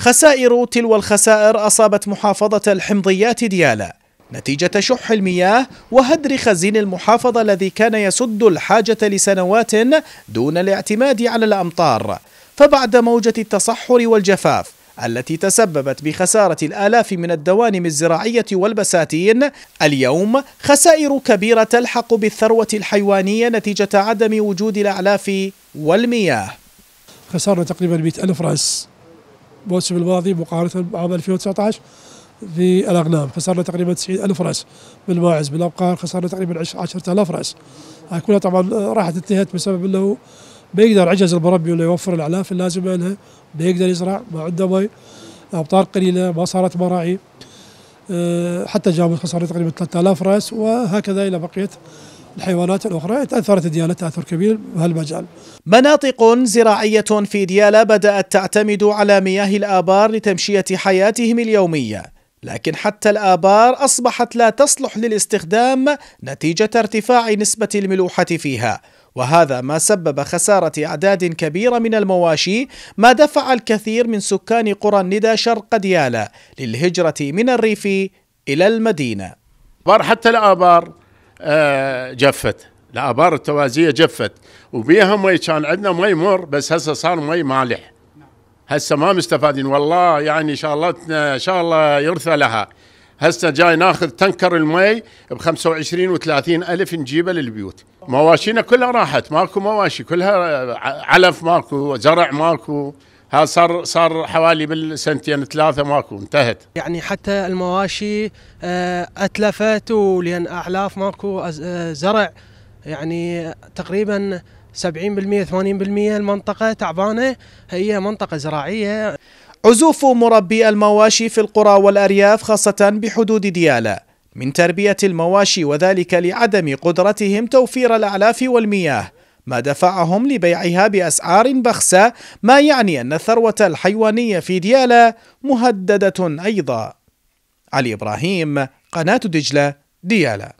خسائر تلو الخسائر أصابت محافظة الحمضيات ديالى نتيجة شح المياه وهدر خزين المحافظة الذي كان يسد الحاجة لسنوات دون الاعتماد على الأمطار. فبعد موجة التصحر والجفاف التي تسببت بخسارة الآلاف من الدوانم الزراعية والبساتين اليوم خسائر كبيرة تلحق بالثروة الحيوانية نتيجة عدم وجود الأعلاف والمياه. خسرنا تقريبا 100 ألف رأس. الموسم الماضي مقارنة بعام 2019 في الأغنام خسرنا تقريبا 90 ألف رأس بالماعز بالأبقار خسرنا تقريبا 10000 رأس. هاي كلها طبعا راحت انتهت بسبب أنه ما يقدر عجز المربي إنه يوفر الأعلاف اللازمة لها ما يقدر يزرع ما عنده مي امطار قليلة ما صارت مراعي. أه، حتى جابوا خساره تقريبا 3000 رأس وهكذا إلى بقية الحيوانات الأخرى تأثرت دياله تأثر كبير بهالمجال. مناطق زراعية في دياله بدأت تعتمد على مياه الآبار لتمشية حياتهم اليومية. لكن حتى الآبار أصبحت لا تصلح للاستخدام نتيجة ارتفاع نسبة الملوحة فيها وهذا ما سبب خسارة أعداد كبيرة من المواشي ما دفع الكثير من سكان قرى الندى شرق ديالى للهجرة من الريف إلى المدينة حتى الآبار جفت. الآبار الارتوازية جفت. وبيها مي كان عندنا مي مر بس هسه صار مي مالح. هسه ما مستفادين. والله يعني الله إن شاء الله يرثى لها. هسه جاي ناخذ تنكر المي ب 25 و30 ألف نجيبه للبيوت. مواشينا كلها راحت. ماكو مواشي كلها علف ماكو زرع ماكو. هذا صار صار حوالي بالسنتين ثلاثة ماكو انتهت. يعني حتى المواشي آه، أتلفت ولان اعلاف ماكو آه، زرع. يعني تقريبا 70% 80% المنطقة تعبانة. هي منطقة زراعية. عزوف مربي المواشي في القرى والأرياف خاصة بحدود ديالى. من تربية المواشي وذلك لعدم قدرتهم توفير الأعلاف والمياه. ما دفعهم لبيعها بأسعار بخسة ما يعني أن الثروة الحيوانية في ديالى مهددة أيضا. علي إبراهيم قناة دجلة ديالى